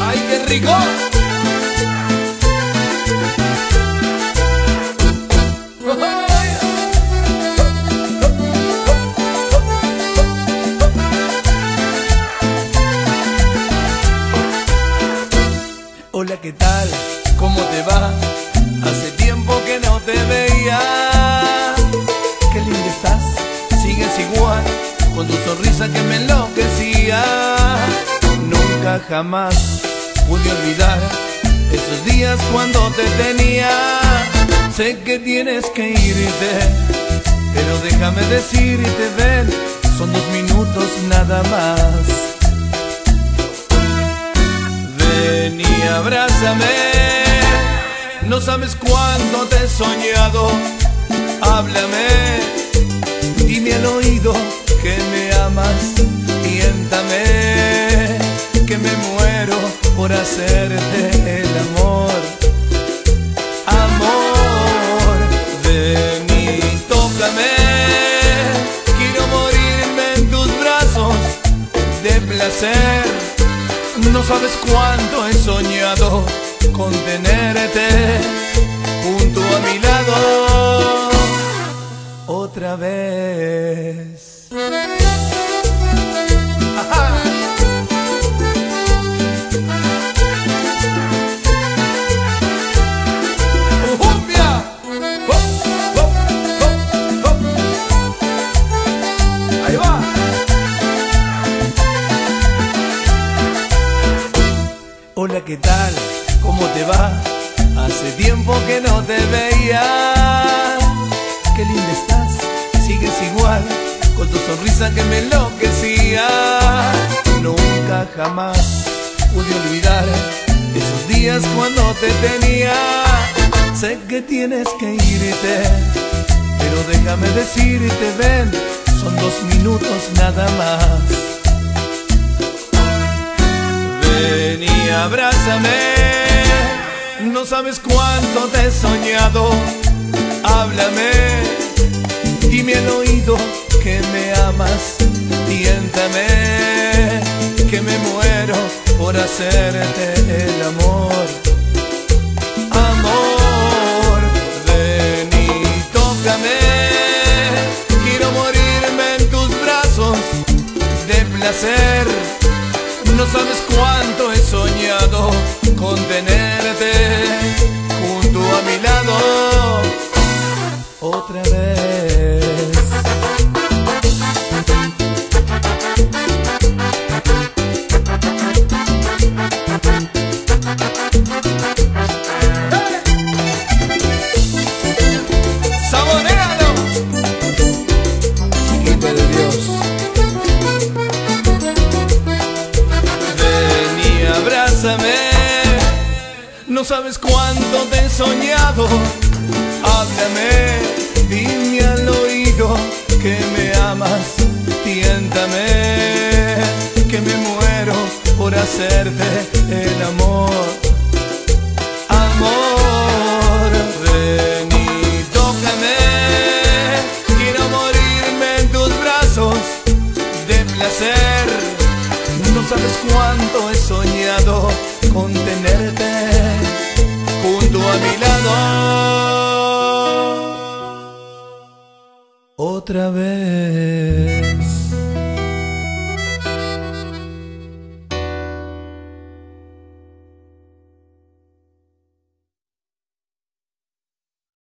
¡Ay, qué rico! Hola, ¿qué tal? ¿Cómo te va? Hace tiempo que no te veía. Qué linda estás, sigues igual, con tu sonrisa que me enloquecía. Nunca jamás pude olvidar esos días cuando te tenía. Sé que tienes que irte, pero déjame decirte, ven, son dos minutos nada más. Ven y abrázame, no sabes cuánto te he soñado. Háblame, dime al oído que me amas, tiéntame, que me muero por hacerte el amor. Amor, ven y tócame, quiero morirme en tus brazos de placer. No sabes cuánto he soñado con tenerte junto a mi lado otra vez. Hola, ¿qué tal? ¿Cómo te va? Hace tiempo que no te veía. Qué linda estás, sigues igual, con tu sonrisa que me enloquecía. Nunca jamás pude olvidar esos días cuando te tenía. Sé que tienes que irte, pero déjame decirte, ven, son dos minutos nada más. Ven y abrázame, no sabes cuánto te he soñado. Háblame, dime al oído que me amas, tiéntame, que me muero por hacerte el amor. Amor, ven y tócame, quiero morirme en tus brazos de placer. No sabes cuánto he soñado con tenerte sabes cuánto te he soñado. Háblame, dime al oído que me amas. Tiéntame, que me muero por hacerte el amor. Sabes cuánto he soñado con tenerte junto a mi lado. Otra vez.